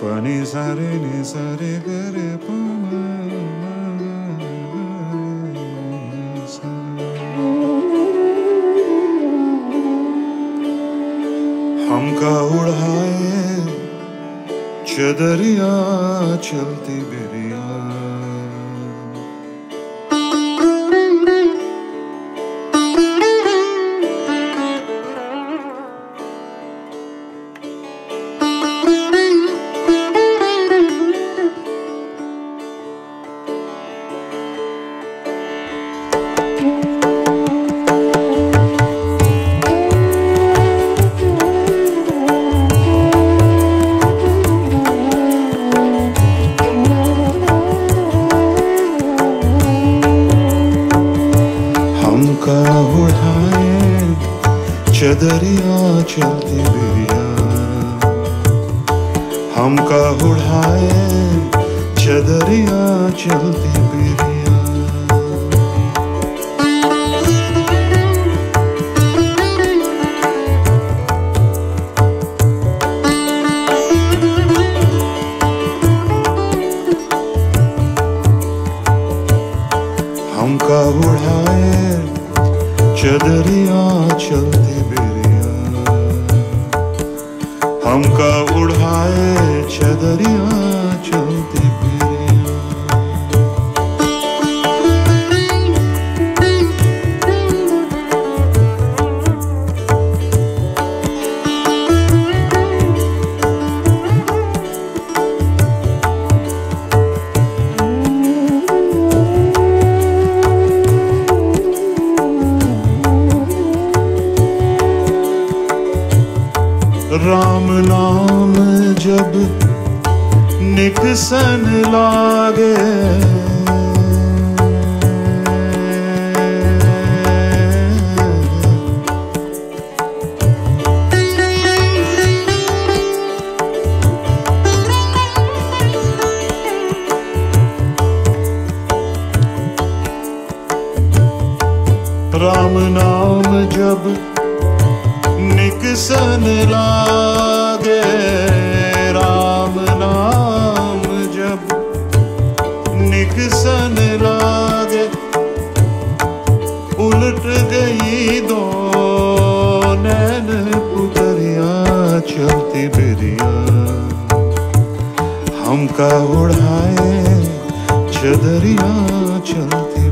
Pani sare ni sare gare pa हमका उड़ाए चदरिया चलती बिरिया चलती बिरिया हमका उड़ाए चदरिया चलती बिरिया। हमका उड़ाए चदरिया नाम जब निकसन लागे उलट गई दो नैन पुतरिया चलती बिरिया। हमका उड़ाए चदरिया चलती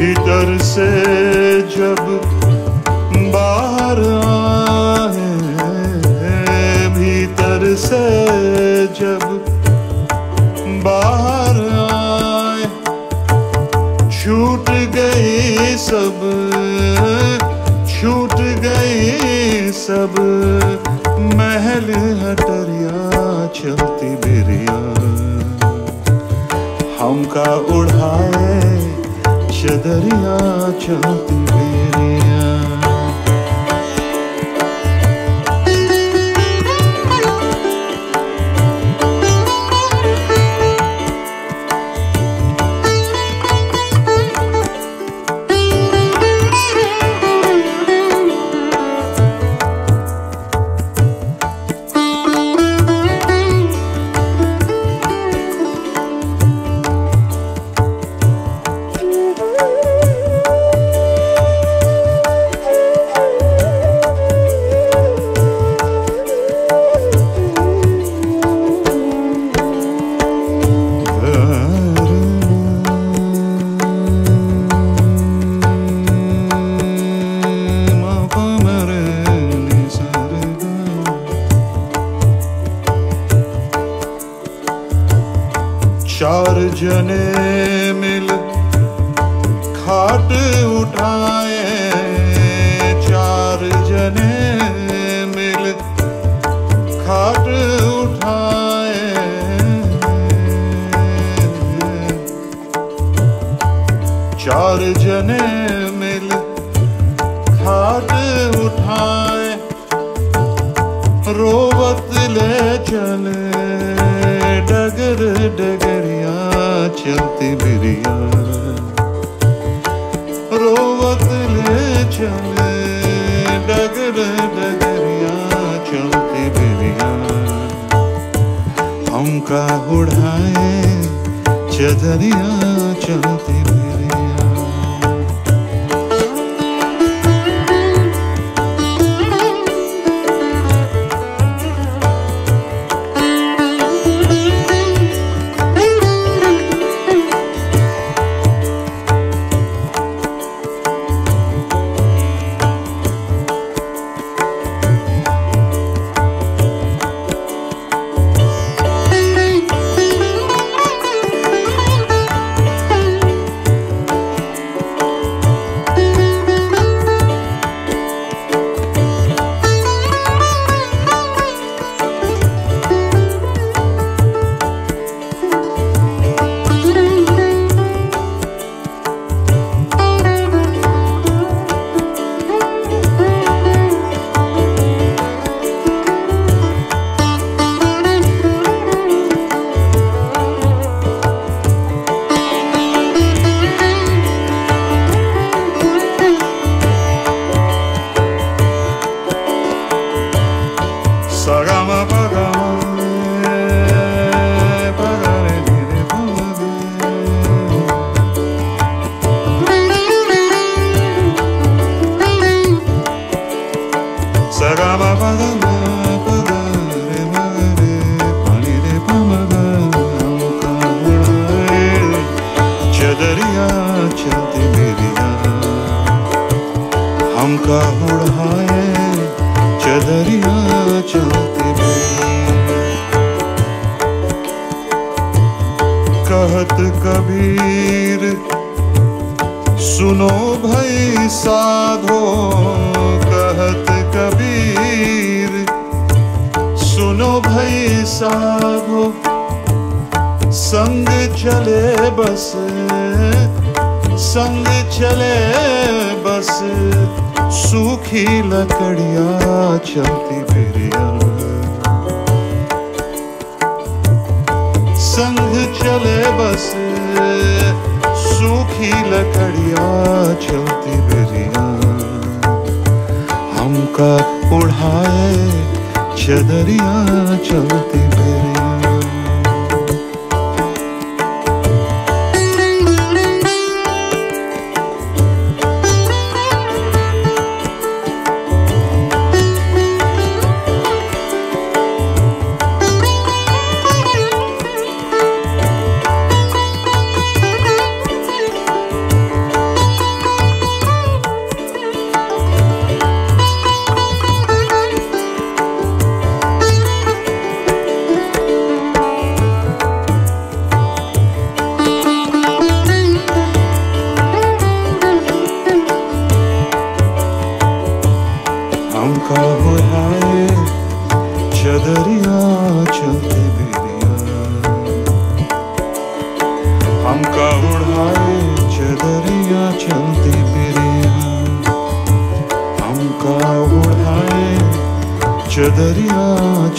भीतर से जब बाहर आए भीतर से जब बाहर आए, छूट गई सब, छूट गई सब, महल हटरिया चलती बेरिया। हमका उड़ाए चदरिया चलती बिरिया जने मिल खाट उठाए चार जने मिल खाट उठाए। चार जने मिल खाट उठाए, रोवत ले चले डगर डगरिया चलती बिरिया। रोवत ले चले डगर डगरिया चलती बिरिया। हम का उड़ाए चदरिया चलती भाई साधो कहत कबीर। सुनो भाई साधो, संग चले बस, संग चले बस। सूखी लकड़िया चलती फिरिया संग चले बस सूखी लकड़िया चलती बिरिया हमका उड़ाए चदरिया चलती बिरिया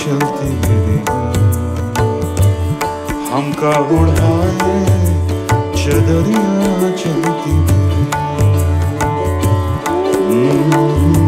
चलते हम का उड़ाए चदरिया चलती मेरे